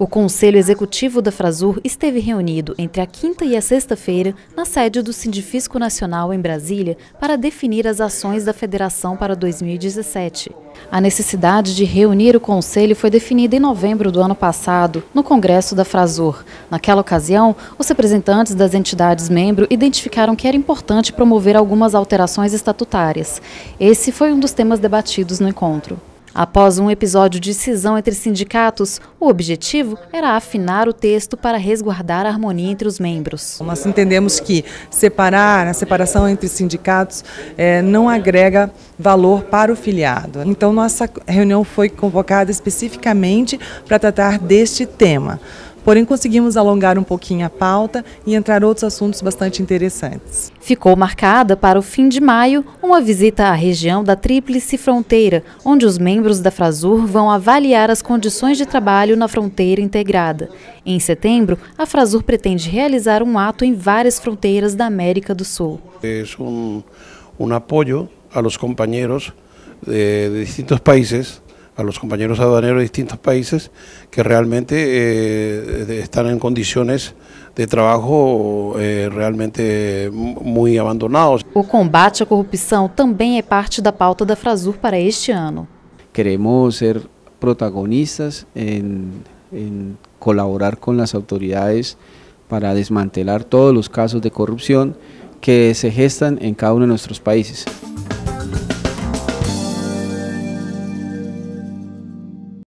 O Conselho Executivo da Frasur esteve reunido entre a quinta e a sexta-feira na sede do Sindifisco Nacional em Brasília para definir as ações da federação para 2017. A necessidade de reunir o Conselho foi definida em novembro do ano passado, no Congresso da Frasur. Naquela ocasião, os representantes das entidades membro identificaram que era importante promover algumas alterações estatutárias. Esse foi um dos temas debatidos no encontro. Após um episódio de cisão entre sindicatos, o objetivo era afinar o texto para resguardar a harmonia entre os membros. Nós entendemos que separar, a separação entre sindicatos é, não agrega valor para o filiado. Então, nossa reunião foi convocada especificamente para tratar deste tema. Porém, conseguimos alongar um pouquinho a pauta e entrar outros assuntos bastante interessantes. Ficou marcada para o fim de maio uma visita à região da Tríplice Fronteira, onde os membros da Frasur vão avaliar as condições de trabalho na fronteira integrada. Em setembro, a Frasur pretende realizar um ato em várias fronteiras da América do Sul. É um, um apoio aos companheiros de, de distintos países a los compañeros aduaneros de distintos países que realmente eh, están en condiciones de trabalho eh, realmente muito abandonados. O combate à corrupção também é parte da pauta da Frasur para este ano. Queremos ser protagonistas em, em colaborar com as autoridades para desmantelar todos os casos de corrupção que se gestan em cada um de nossos países.